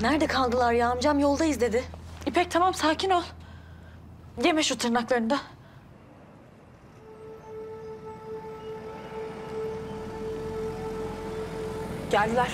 Nerede kaldılar ya amcam yoldayız dedi. İpek tamam sakin ol. Yeme şu tırnaklarını da. Geldiler.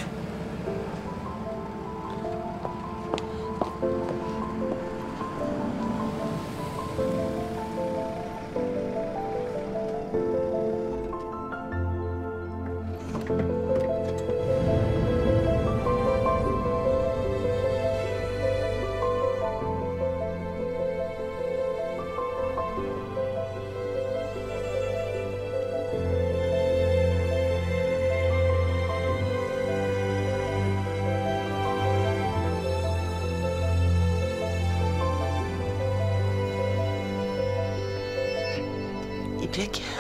İpek.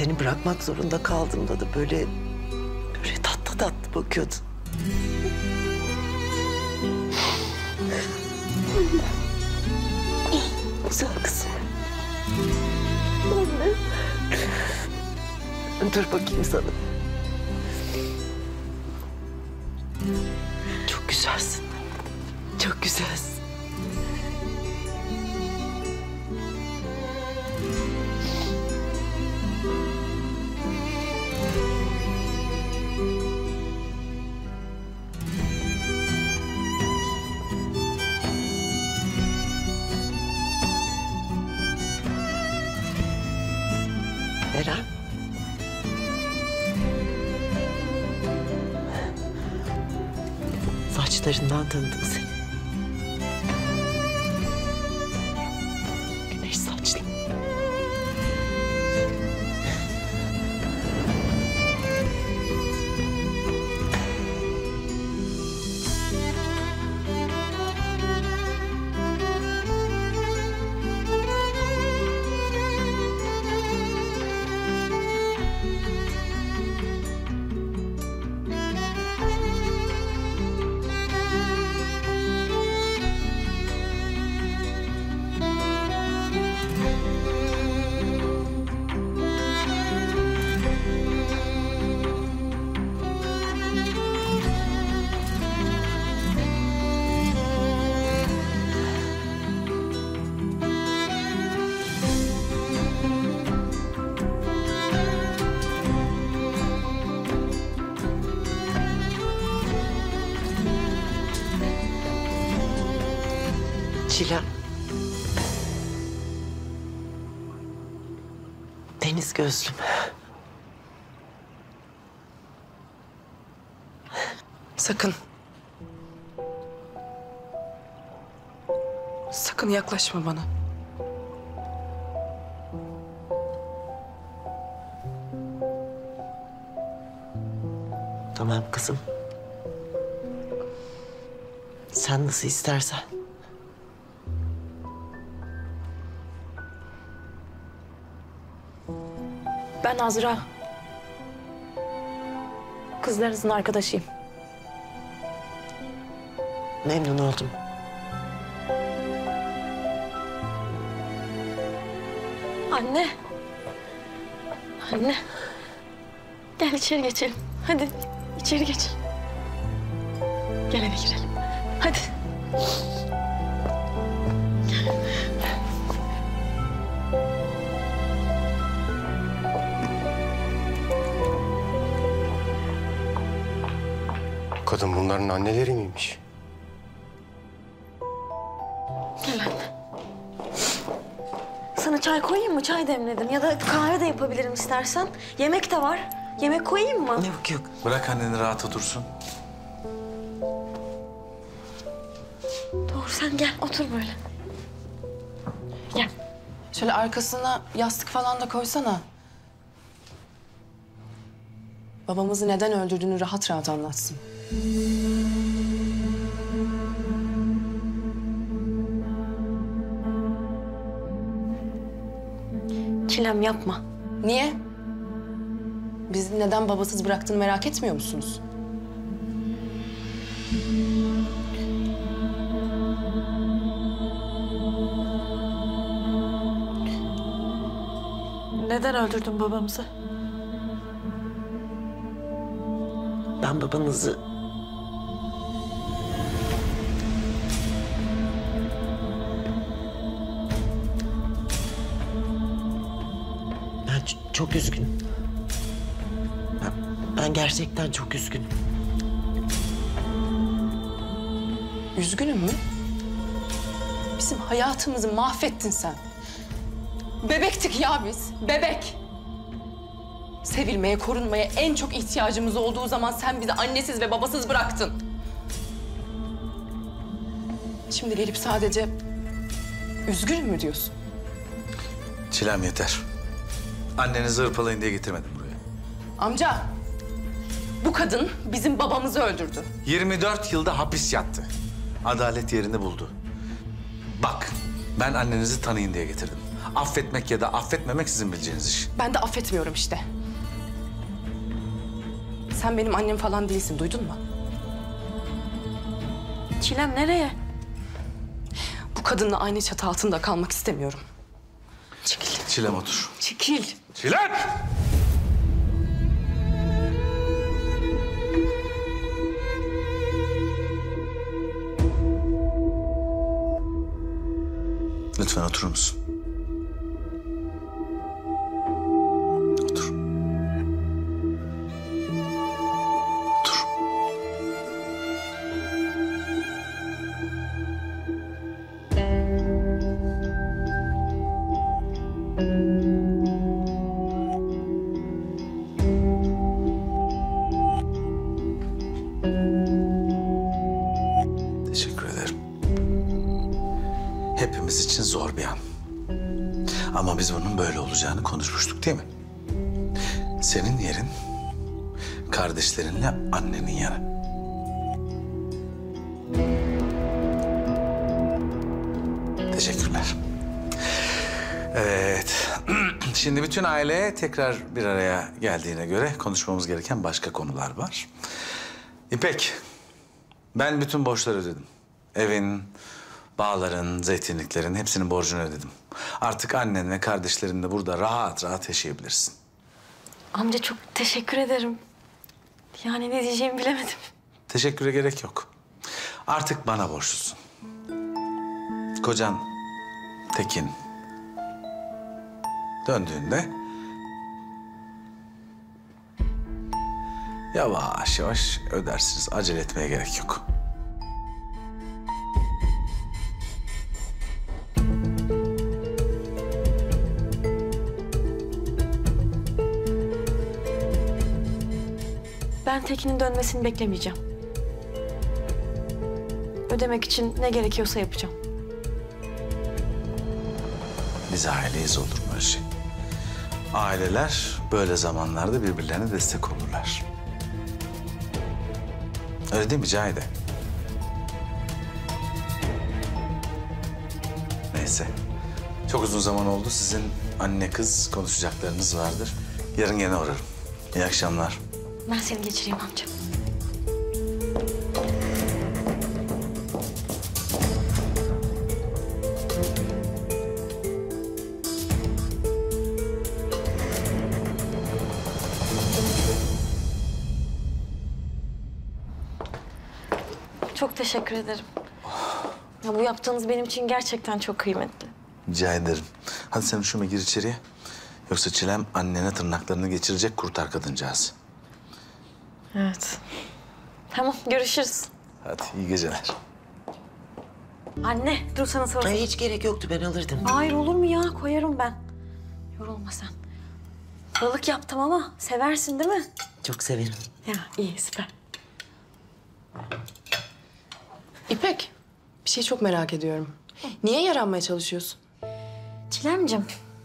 Seni bırakmak zorunda kaldığımda da böyle... ...böyle tatlı tatlı bakıyordun. Güzel kızım. Dur bakayım sana. Çok güzelsin. Çok güzelsin. Eren. Saçlarından tanıdım seni. Çilem. Deniz gözlüm. Sakın. Sakın yaklaşma bana. Tamam kızım. Sen nasıl istersen. Azra. Kızlarınızın arkadaşıyım. Memnun oldum. Anne. Anne. Gel içeri geçelim. Hadi içeri geç. Gel eve girelim. Hadi. Kadın bunların anneleri miymiş? Gel anne. Sana çay koyayım mı? Çay demledim. Ya da kahve de yapabilirim istersen. Yemek de var. Yemek koyayım mı? Yok yok. Bırak anneni rahata dursun. Doğru sen gel otur böyle. Gel. Şöyle arkasına yastık falan da koysana. Babamızı neden öldürdüğünü rahat rahat anlatsın. Çilem yapma. Niye? Bizi neden babasız bıraktığını merak etmiyor musunuz? Neden öldürdün babamızı? Ben babanızı çok üzgünüm. Ben, ben gerçekten çok üzgünüm. Üzgünüm mü? Bizim hayatımızı mahvettin sen. Bebektik ya biz, bebek. Sevilmeye, korunmaya en çok ihtiyacımız olduğu zaman sen bizi annesiz ve babasız bıraktın. Şimdi gelip sadece üzgünüm mü diyorsun? Çilem yeter. Annenizi hırpalayın diye getirmedim buraya. Amca, bu kadın bizim babamızı öldürdü. 24 yılda hapis yattı. Adalet yerini buldu. Bak, ben annenizi tanıyın diye getirdim. Affetmek ya da affetmemek sizin bileceğiniz iş. Ben de affetmiyorum işte. Sen benim annem falan değilsin, duydun mu? Çilem nereye? Bu kadınla aynı çatı altında kalmak istemiyorum. Çekil. Çilem otur. Çekil. Çilem! Lütfen oturur musun? Hepimiz için zor bir an. Ama biz bunun böyle olacağını konuşmuştuk değil mi? Senin yerin kardeşlerinle annenin yanı. Teşekkürler. Evet. Şimdi bütün aile tekrar bir araya geldiğine göre konuşmamız gereken başka konular var. İpek, ben bütün borçları ödedim. Evin, bağların, zeytinliklerin hepsinin borcunu ödedim. Artık annen ve kardeşlerin de burada rahat rahat yaşayabilirsin. Amca çok teşekkür ederim. Yani ne diyeceğimi bilemedim. Teşekküre gerek yok. Artık bana borçlusun. Kocan Tekin döndüğünde yavaş yavaş ödersiniz. Acele etmeye gerek yok. Ben Tekin'in dönmesini beklemeyeceğim. Ödemek için ne gerekiyorsa yapacağım. Biz aileyiz olur mu öyle şey? Aileler böyle zamanlarda birbirlerine destek olurlar. Öyle değil mi Cahide? Neyse. Çok uzun zaman oldu. Sizin anne kız konuşacaklarınız vardır. Yarın gene uğrarım. İyi akşamlar. Ben seni geçireyim amca. Çok teşekkür ederim. Ya bu yaptığınız benim için gerçekten çok kıymetli. Rica ederim. Hadi sen üşüme gir içeriye. Yoksa Çilem annene tırnaklarını geçirecek kurtar kadıncağız. Evet. Tamam görüşürüz. Hadi iyi geceler. Anne dur sana sorayım. Ay, hiç gerek yoktu ben alırdım. Hayır olur mu ya? Koyarım ben. Yorulma sen. Balık yaptım ama seversin değil mi? Çok severim. Ya iyi süper. İpek, bir şey çok merak ediyorum. Niye yaranmaya çalışıyorsun? Çilemcim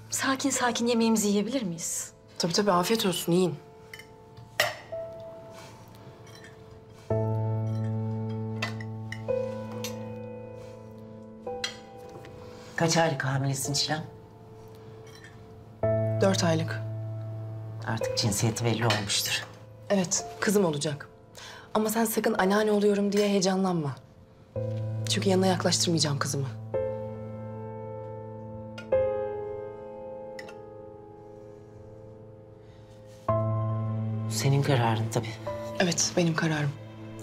sakin sakin yemeğimizi yiyebilir miyiz? Tabii tabii afiyet olsun, yiyin. Kaç aylık hamilesin Çilem? Dört aylık. Artık cinsiyeti belli olmuştur. Evet, kızım olacak. Ama sen sakın anneanne oluyorum diye heyecanlanma. Çünkü yanına yaklaştırmayacağım kızımı. Senin kararın tabii. Evet, benim kararım.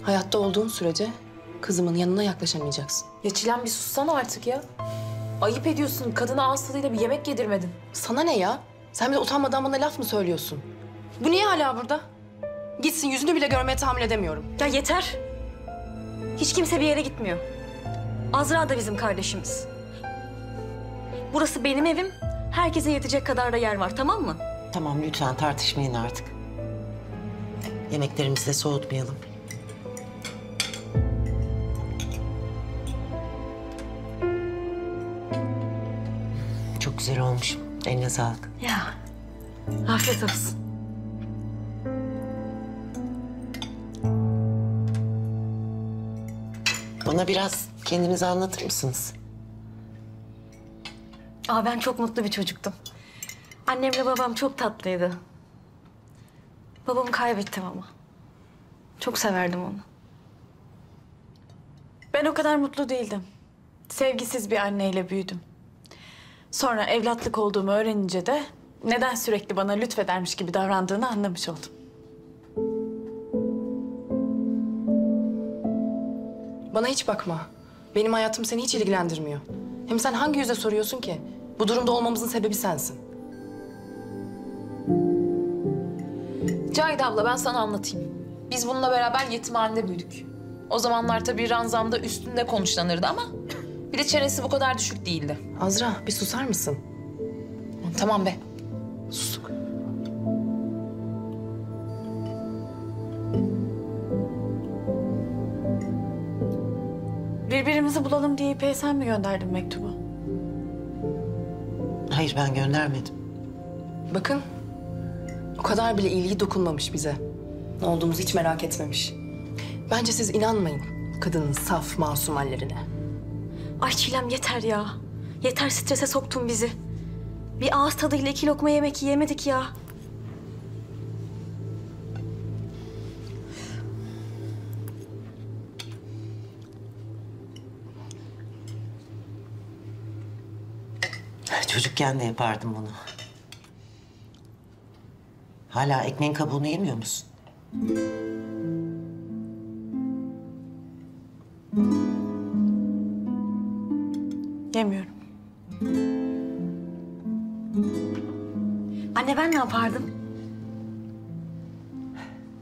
Hayatta olduğun sürece kızımın yanına yaklaşamayacaksın. Ya Çilem bir sussana artık ya. Ayıp ediyorsun. Kadına ağız tadıyla bir yemek yedirmedin. Sana ne ya? Sen bir de utanmadan bana laf mı söylüyorsun? Bu niye hala burada? Gitsin yüzünü bile görmeye tahammül edemiyorum. Ya yeter. Hiç kimse bir yere gitmiyor. Azra da bizim kardeşimiz. Burası benim evim. Herkese yetecek kadar da yer var tamam mı? Tamam lütfen tartışmayın artık. Yemeklerimizi de soğutmayalım. Güzel olmuş. Eline sağlık. Ya. Afiyet olsun. Bana biraz kendinizi anlatır mısınız? Aa ben çok mutlu bir çocuktum. Annemle babam çok tatlıydı. Babamı kaybettim ama. Çok severdim onu. Ben o kadar mutlu değildim. Sevgisiz bir anneyle büyüdüm. Sonra evlatlık olduğumu öğrenince de neden sürekli bana lütfedermiş gibi davrandığını anlamış oldum. Bana hiç bakma. Benim hayatım seni hiç ilgilendirmiyor. Hem sen hangi yüzle soruyorsun ki? Bu durumda olmamızın sebebi sensin. Cahide abla ben sana anlatayım. Biz bununla beraber yetimhanede büyüdük. O zamanlar tabii ranzamda üstünde konuşlanırdı ama bir de çenesi bu kadar düşük değildi. Azra bir susar mısın? Tamam be. Sustuk. Birbirimizi bulalım diye İpek'e sen mi gönderdin mektubu? Hayır ben göndermedim. Bakın. O kadar bile ilgi dokunmamış bize. Ne olduğumuzu hiç merak etmemiş. Bence siz inanmayın kadının saf masum hallerine. Ay Çilem yeter ya. Yeter strese soktun bizi. Bir ağız tadıyla iki lokma yemek yiyemedik ya. Çocukken de yapardım bunu. Hala ekmeğin kabuğunu yemiyor musun? Yemiyorum. Anne ben ne yapardım?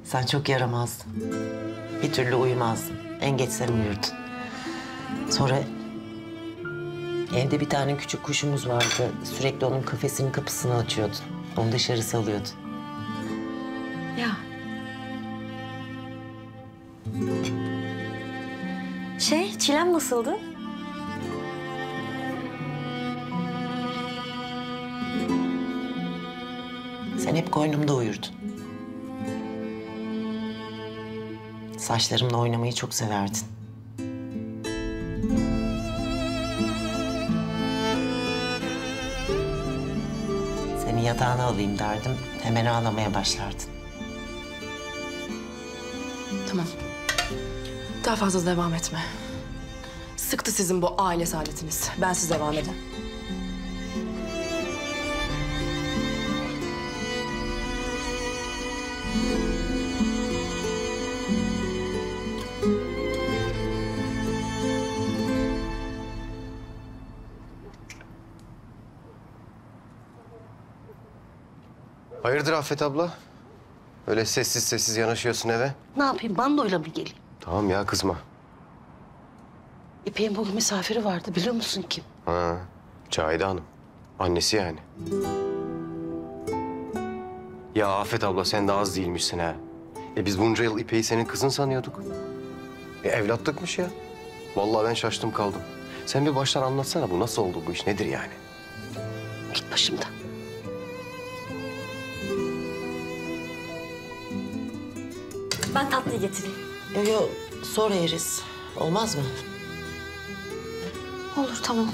Sen çok yaramazdın. Bir türlü uyumazdın. En geç sen uyurdun. Sonra evde bir tane küçük kuşumuz vardı. Sürekli onun kafesinin kapısını açıyordun. Onu dışarı salıyordun. Ya. Şey, Çilem nasıldı? Sen hep koynumda uyurdun. Saçlarımla oynamayı çok severdin. Seni yatağına alayım derdim. Hemen ağlamaya başlardın. Tamam. Daha fazla devam etme. Sıktı sizin bu aile saadetiniz. Ben siz devam edin. Hayırdır Affet abla? Öyle sessiz sessiz yanaşıyorsun eve. Ne yapayım bandoyla mı geleyim? Tamam ya kızma. İpek'in bugün misafiri vardı biliyor musun kim? Ha, Cahide Hanım. Annesi yani. Ya Affet abla sen de az değilmişsin ha. E biz bunca yıl İpek'i senin kızın sanıyorduk. E evlatlıkmış ya. Vallahi ben şaştım kaldım. Sen bir baştan anlatsana bu nasıl oldu bu iş nedir yani? Git başımdan. ben tatlıyı getireyim. Yok yok sonra yeriz. Olmaz mı? Olur tamam.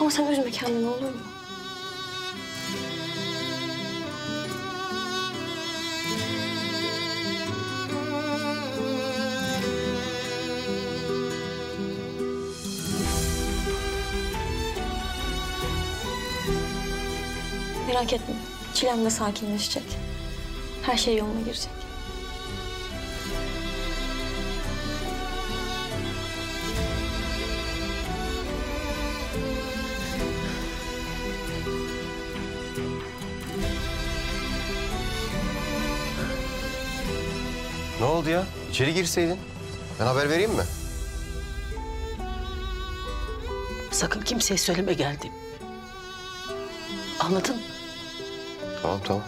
Ama sen üzme kendini olur mu? Merak etme. Çilem de sakinleşecek. Her şey yoluna girecek. Oldu ya? İçeri girseydin. Ben haber vereyim mi? Sakın kimseye söyleme geldim. Anladın mı? Tamam tamam.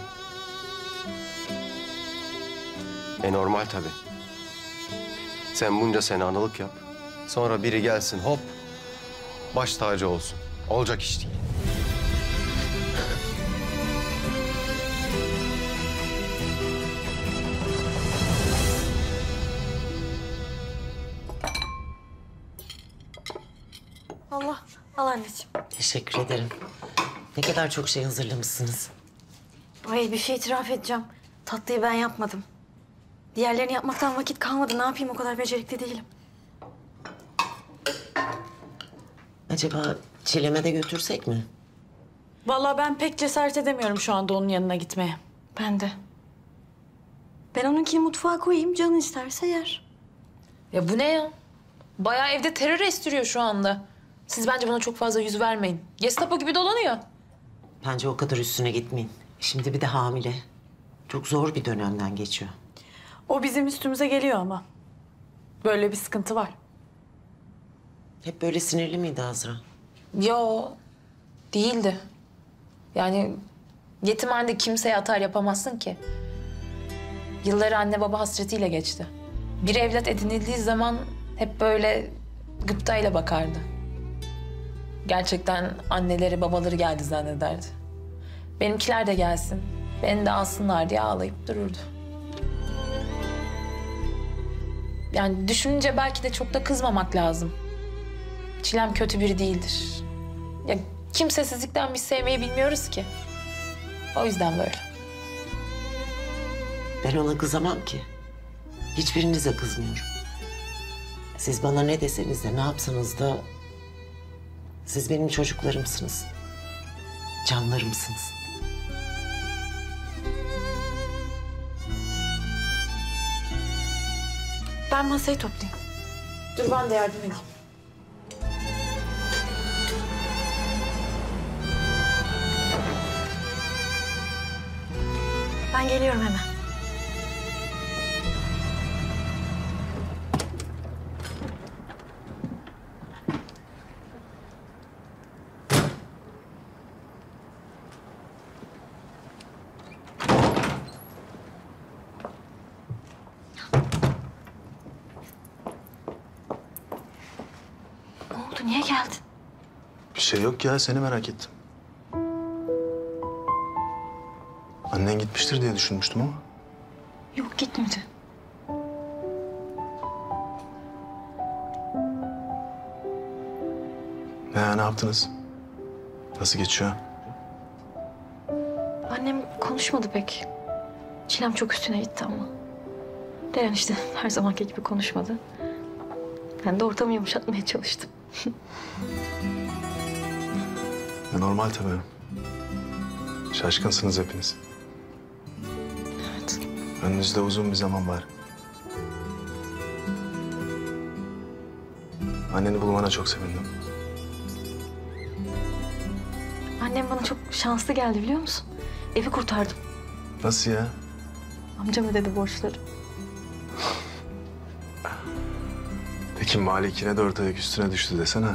E normal tabii. Sen bunca sene analık yap. Sonra biri gelsin hop baş tacı olsun. Olacak iş değil. Teşekkür ederim. Ne kadar çok şey hazırlamışsınız. Ay bir şey itiraf edeceğim. Tatlıyı ben yapmadım. Diğerlerini yapmaktan vakit kalmadı. Ne yapayım o kadar becerikli değilim. Acaba Çilem'e de götürsek mi? Vallahi ben pek cesaret edemiyorum şu anda onun yanına gitmeye. Ben de. Ben onunkini mutfağa koyayım. Canı isterse yer. Ya bu ne ya? Bayağı evde terör estiriyor şu anda. Siz bence buna çok fazla yüz vermeyin. Gestapo gibi dolanıyor. Bence o kadar üstüne gitmeyin. Şimdi bir de hamile. Çok zor bir dönemden geçiyor. O bizim üstümüze geliyor ama. Böyle bir sıkıntı var. Hep böyle sinirli miydi Azra? Yo, değildi. Yani yetimhanede kimseye atar yapamazsın ki. Yılları anne baba hasretiyle geçti. Bir evlat edinildiği zaman hep böyle gıptayla bakardı. Gerçekten anneleri babaları geldi zannederdi. Benimkiler de gelsin, beni de alsınlar diye ağlayıp dururdu. Yani düşününce belki de çok da kızmamak lazım. Çilem kötü biri değildir. Ya kimsesizlikten biz sevmeyi bilmiyoruz ki. O yüzden böyle. Ben ona kızamam ki. Hiçbirinize kızmıyorum. Siz bana ne deseniz de ne yapsanız da... Siz benim çocuklarımsınız. Canlarımsınız. Ben masayı toplayayım. Dur ben de yardım edeyim. Ben geliyorum hemen. Bir şey yok ya seni merak ettim. Annen gitmiştir diye düşünmüştüm ama. Yok gitmedi. Ne, ne yaptınız? Nasıl geçiyor? Annem konuşmadı pek. Çilem çok üstüne gitti ama. Deren işte her zamanki gibi konuşmadı. Ben de ortamı yumuşatmaya çalıştım. Ya normal tabii. Şaşkınsınız hepiniz. Evet. Önünüzde uzun bir zaman var. Anneni bulmana çok sevindim. Annem bana çok şanslı geldi biliyor musun? Evi kurtardım. Nasıl ya? Amcam ödedi borçları. Peki Malikine dört ayak üstüne düştü desene.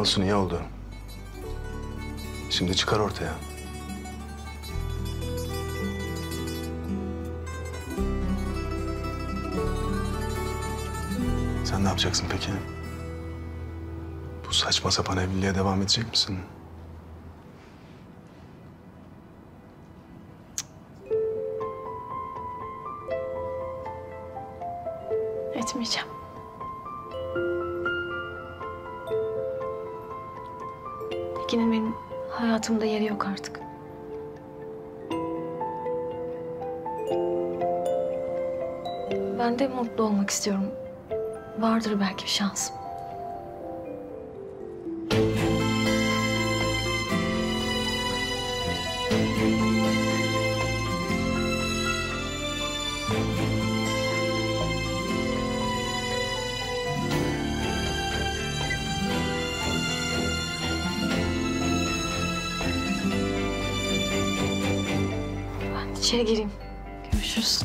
Olsun iyi oldu. Şimdi çıkar ortaya. Sen ne yapacaksın peki? Bu saçma sapan evliliğe devam edecek misin? Etmeyeceğim. Tekin'in benim hayatımda yeri yok artık. Ben de mutlu olmak istiyorum. Vardır belki bir şansım. İçeri gireyim. Görüşürüz.